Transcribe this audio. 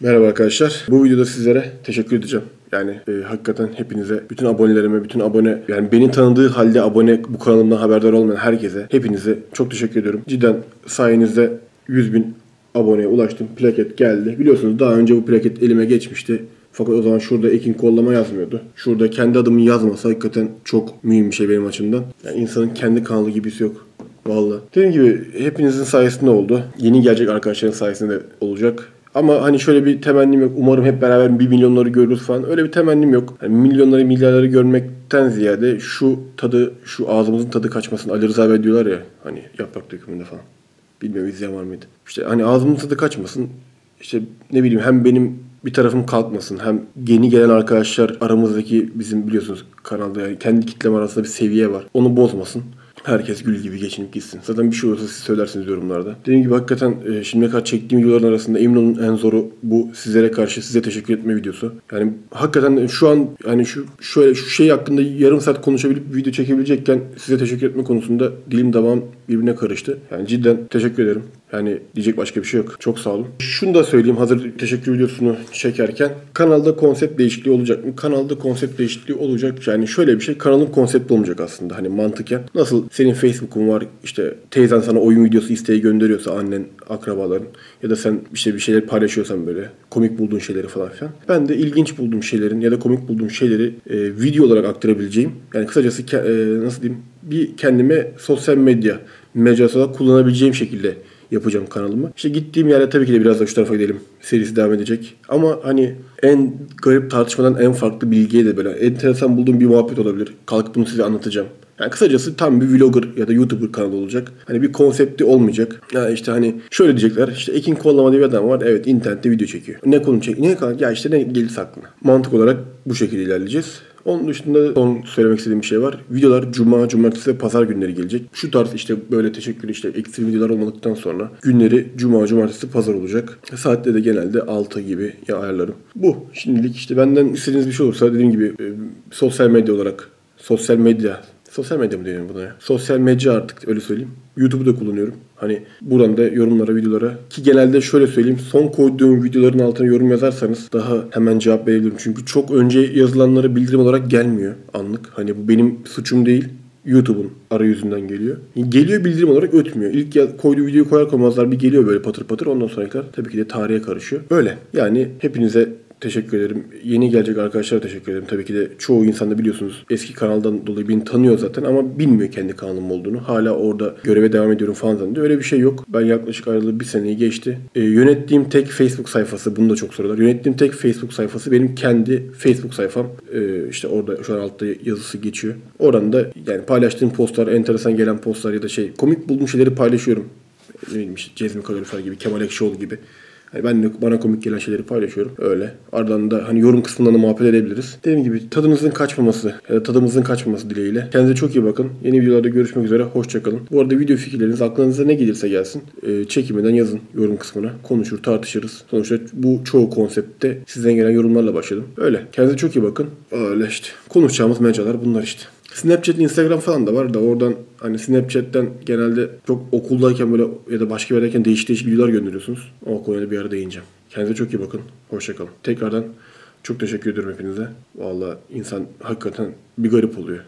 Merhaba arkadaşlar. Bu videoda sizlere teşekkür edeceğim. Yani e, hakikaten hepinize, bütün abonelerime, bütün abone, yani beni tanıdığı halde abone bu kanalımdan haberdar olmayan herkese, hepinize çok teşekkür ediyorum. Cidden sayenizde 100 bin aboneye ulaştım. Plaket geldi. Biliyorsunuz daha önce bu plaket elime geçmişti. Fakat o zaman şurada Ekin kollama yazmıyordu. Şurada kendi adımın yazması hakikaten çok mühim bir şey benim açımdan. Yani insanın kendi kanalı gibisi yok. Vallahi. Dediğim gibi hepinizin sayesinde oldu. Yeni gelecek arkadaşların sayesinde de olacak. Ama hani şöyle bir temennim yok. Umarım hep beraber bir milyonları görürüz falan. Öyle bir temennim yok. Yani milyonları, milyarları görmekten ziyade şu tadı, şu ağzımızın tadı kaçmasın. Ali Rıza Bey diyorlar ya hani yaprak dökümünde falan. Bilmiyorum izleyen var mıydı? İşte hani ağzımın tadı kaçmasın. İşte ne bileyim hem benim bir tarafım kalkmasın. Hem yeni gelen arkadaşlar aramızdaki bizim biliyorsunuz kanalda yani kendi kitlem arasında bir seviye var. Onu bozmasın. Herkes gül gibi geçinip gitsin. Zaten bir şey olursa siz söylersiniz yorumlarda. Dediğim gibi hakikaten e, şimdiye kadar çektiğim videoların arasında emin olun en zoru bu sizlere karşı size teşekkür etme videosu. Yani hakikaten şu an yani şu şöyle şu şey hakkında yarım saat konuşabilip video çekebilecekken size teşekkür etme konusunda dilim damağım birbirine karıştı. Yani cidden teşekkür ederim. Yani diyecek başka bir şey yok. Çok sağ olun. Şunu da söyleyeyim hazır teşekkür videosunu çekerken. Kanalda konsept değişikliği olacak mı? Kanalda konsept değişikliği olacak. Yani şöyle bir şey. Kanalın konsepti olmayacak aslında. Hani mantıken. Nasıl senin Facebook'un var. işte teyzen sana oyun videosu isteği gönderiyorsa annen, akrabaların. Ya da sen işte bir şeyler paylaşıyorsan böyle. Komik bulduğun şeyleri falan filan. Ben de ilginç bulduğum şeylerin ya da komik bulduğum şeyleri e, video olarak aktarabileceğim. Yani kısacası e, nasıl diyeyim? Bir kendime sosyal medya mecrası olarak kullanabileceğim şekilde yapacağım kanalımı. İşte gittiğim yerde tabii ki de biraz da şu tarafa gidelim. Serisi devam edecek. Ama hani en garip tartışmadan en farklı bilgiye de böyle enteresan bulduğum bir muhabbet olabilir. Kalkıp bunu size anlatacağım. Yani kısacası tam bir vlogger ya da YouTuber kanalı olacak. Hani bir konsepti olmayacak. Ya işte hani şöyle diyecekler. İşte Ekin Kollama diye bir adam var. Evet internette video çekiyor. Ne konu çek? Ne kadar? Ya işte ne gelirse aklına. Mantık olarak bu şekilde ilerleyeceğiz. Onun dışında son söylemek istediğim bir şey var. Videolar cuma, cumartesi ve pazar günleri gelecek. Şu tarz işte böyle teşekkür işte ekstrem videolar olmadıktan sonra günleri cuma, cumartesi, pazar olacak. Saatte de genelde 6 gibi ya ayarlarım. Bu şimdilik işte benden istediğiniz bir şey olursa dediğim gibi e, sosyal medya olarak sosyal medya Sosyal medya mı deniyor buna ya? Sosyal medya artık öyle söyleyeyim. YouTube'u da kullanıyorum. Hani buradan da yorumlara, videolara ki genelde şöyle söyleyeyim. Son koyduğum videoların altına yorum yazarsanız daha hemen cevap verebilirim. Çünkü çok önce yazılanlara bildirim olarak gelmiyor anlık. Hani bu benim suçum değil. YouTube'un arayüzünden geliyor. Geliyor bildirim olarak ötmüyor. İlk ya, koyduğu videoyu koyar koymazlar bir geliyor böyle patır patır. Ondan sonrakiler tabii ki de tarihe karışıyor. Öyle. Yani hepinize teşekkür ederim. Yeni gelecek arkadaşlara teşekkür ederim. Tabii ki de çoğu insan da biliyorsunuz eski kanaldan dolayı beni tanıyor zaten ama bilmiyor kendi kanalım olduğunu. Hala orada göreve devam ediyorum falan zannediyor. Öyle bir şey yok. Ben yaklaşık aralığı bir seneyi geçti. Ee, yönettiğim tek Facebook sayfası, bunu da çok soruyorlar. Yönettiğim tek Facebook sayfası benim kendi Facebook sayfam. Ee, işte orada şu an altta yazısı geçiyor. Oradan da yani paylaştığım postlar, enteresan gelen postlar ya da şey komik bulduğum şeyleri paylaşıyorum. Ne bileyim işte Cezmi Kalorifer gibi, Kemal Ekşioğlu gibi. Yani ben de bana komik gelen şeyleri paylaşıyorum. Öyle. Ardından da hani yorum kısmından da muhabbet edebiliriz. Dediğim gibi tadınızın kaçmaması ya da tadımızın kaçmaması dileğiyle. Kendinize çok iyi bakın. Yeni videolarda görüşmek üzere. Hoşçakalın. Bu arada video fikirleriniz aklınıza ne gelirse gelsin. E, çekimeden yazın yorum kısmına. Konuşur tartışırız. Sonuçta bu çoğu konseptte sizden gelen yorumlarla başladım. Öyle. Kendinize çok iyi bakın. Öyle işte. Konuşacağımız mecralar bunlar işte. Snapchat, Instagram falan da var da oradan hani Snapchat'ten genelde çok okuldayken böyle ya da başka bir yerdeyken değişik değişik videolar gönderiyorsunuz. O konuda bir ara değineceğim. Kendinize çok iyi bakın. Hoşçakalın. Tekrardan çok teşekkür ediyorum hepinize. Valla insan hakikaten bir garip oluyor.